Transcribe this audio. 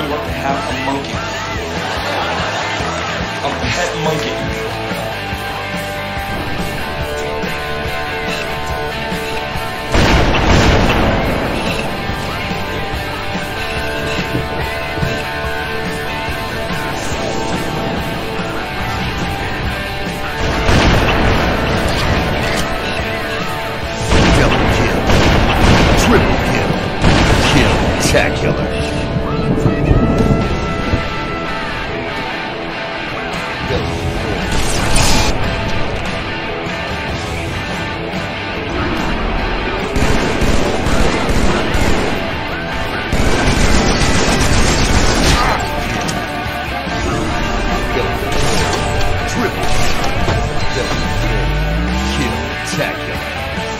would love to have a monkey. A pet monkey.